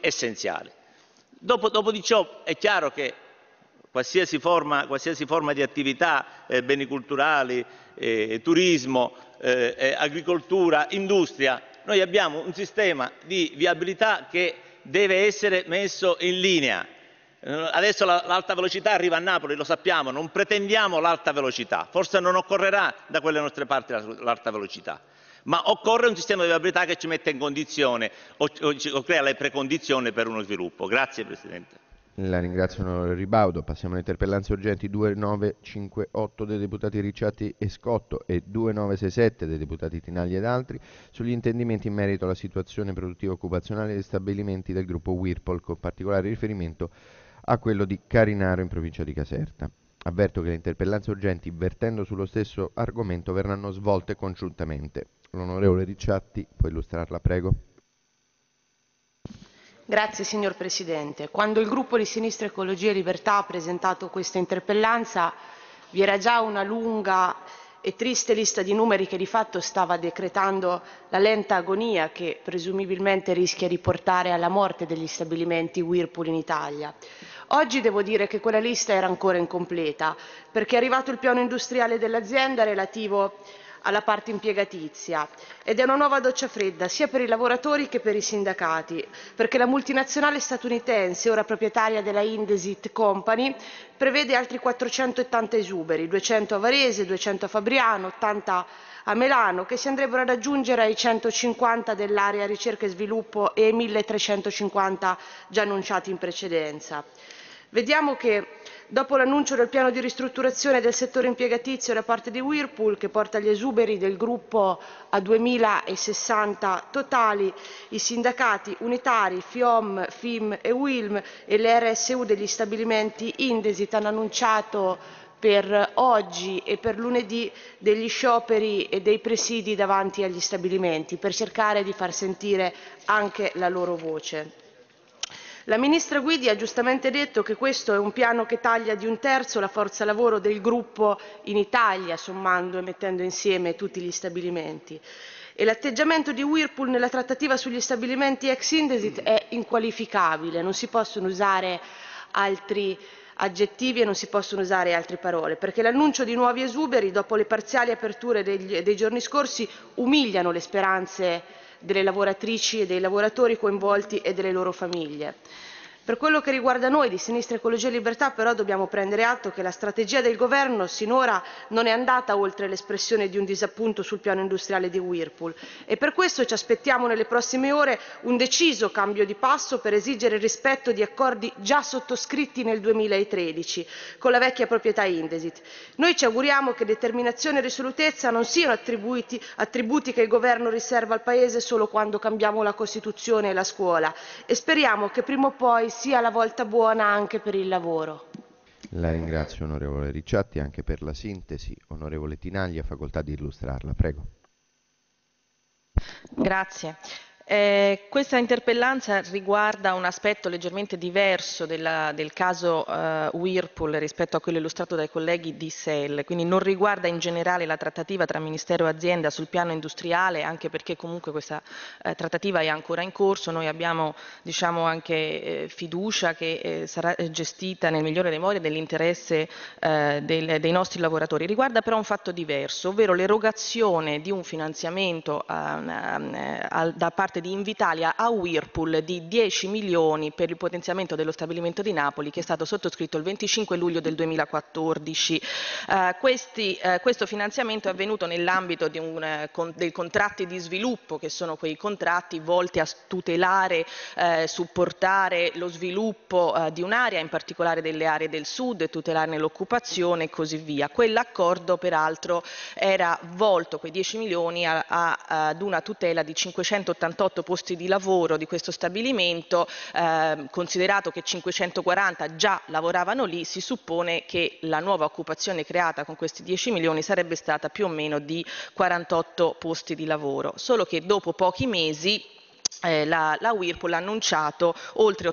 essenziali. Dopo, dopo, di ciò è chiaro che qualsiasi forma, qualsiasi forma di attività, eh, beni culturali, eh, turismo, eh, eh agricoltura, industria, noi abbiamo un sistema di viabilità che deve essere messo in linea. Adesso l'alta velocità arriva a Napoli, lo sappiamo, non pretendiamo l'alta velocità, forse non occorrerà da quelle nostre parti l'alta velocità ma occorre un sistema di viabilità che ci metta in condizione o, o, crea le precondizioni per uno sviluppo. Grazie Presidente. La ringrazio onorevole Ribaudo. Passiamo alle interpellanze urgenti 2958 dei deputati Ricciati e Scotto e 2967 dei deputati Tinagli ed altri sugli intendimenti in merito alla situazione produttiva occupazionale dei stabilimenti del gruppo Whirlpool con particolare riferimento a quello di Carinaro in provincia di Caserta. Avverto che le interpellanze urgenti vertendo sullo stesso argomento verranno svolte congiuntamente. L'onorevole Ricciatti può illustrarla, prego. Grazie signor Presidente. Quando il gruppo di Sinistra Ecologia e Libertà ha presentato questa interpellanza vi era già una lunga e triste lista di numeri che di fatto stava decretando la lenta agonia che presumibilmente rischia di portare alla morte degli stabilimenti Whirlpool in Italia. Oggi devo dire che quella lista era ancora incompleta perché è arrivato il piano industriale dell'azienda relativo alla parte impiegatizia ed è una nuova doccia fredda sia per i lavoratori che per i sindacati, perché la multinazionale statunitense, ora proprietaria della Indesit Company, prevede altri 480 esuberi, 200 a Varese, 200 a Fabriano, 80 a Melano, che si andrebbero ad aggiungere ai 150 dell'area ricerca e sviluppo e ai 1350 già annunciati in precedenza. Vediamo che dopo l'annuncio del piano di ristrutturazione del settore impiegatizio da parte di Whirlpool, che porta gli esuberi del gruppo a 2.060 totali, i sindacati unitari FIOM, FIM e WILM e le RSU degli stabilimenti Indesit hanno annunciato per oggi e per lunedì degli scioperi e dei presidi davanti agli stabilimenti per cercare di far sentire anche la loro voce. La ministra Guidi ha giustamente detto che questo è un piano che taglia di un terzo la forza lavoro del gruppo in Italia, sommando e mettendo insieme tutti gli stabilimenti. E l'atteggiamento di Whirlpool nella trattativa sugli stabilimenti ex Indesit è inqualificabile, non si possono usare altri aggettivi e non si possono usare altre parole, perché l'annuncio di nuovi esuberi dopo le parziali aperture degli, dei giorni scorsi umiliano le speranze delle lavoratrici e dei lavoratori coinvolti e delle loro famiglie. Per quello che riguarda noi di Sinistra Ecologia e Libertà però dobbiamo prendere atto che la strategia del governo sinora non è andata oltre l'espressione di un disappunto sul piano industriale di Whirlpool e per questo ci aspettiamo nelle prossime ore un deciso cambio di passo per esigere il rispetto di accordi già sottoscritti nel 2013 con la vecchia proprietà Indesit. Noi ci auguriamo che determinazione e risolutezza non siano attributi, attributi che il governo riserva al Paese solo quando cambiamo la Costituzione e la scuola e speriamo che prima o poi sia la volta buona anche per il lavoro. La ringrazio onorevole Ricciatti anche per la sintesi. Onorevole Tinaglia, facoltà di illustrarla. Prego. Grazie. Eh, questa interpellanza riguarda un aspetto leggermente diverso della, del caso eh, Whirlpool rispetto a quello illustrato dai colleghi di SEL, quindi non riguarda in generale la trattativa tra Ministero e azienda sul piano industriale, anche perché comunque questa eh, trattativa è ancora in corso, noi abbiamo diciamo, anche eh, fiducia che eh, sarà gestita nel migliore dei modi dell'interesse eh, del, dei nostri lavoratori. Riguarda però un fatto diverso, ovvero l'erogazione di un finanziamento da parte parte di Invitalia a Whirlpool di 10 milioni per il potenziamento dello stabilimento di Napoli che è stato sottoscritto il 25 luglio del 2014. Eh, questi, eh, questo finanziamento è avvenuto nell'ambito eh, con, dei contratti di sviluppo che sono quei contratti volti a tutelare, eh, supportare lo sviluppo eh, di un'area, in particolare delle aree del sud, tutelarne l'occupazione e così via. Quell'accordo peraltro era volto, quei 10 milioni, a, a, ad una tutela di 588 118 posti di lavoro di questo stabilimento, eh, considerato che 540 già lavoravano lì, si suppone che la nuova occupazione creata con questi 10 milioni sarebbe stata più o meno di 48 posti di lavoro, solo che dopo pochi mesi eh, la, la Whirlpool ha annunciato oltre